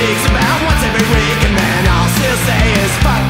speaks about once every week And then all I'll say is fuck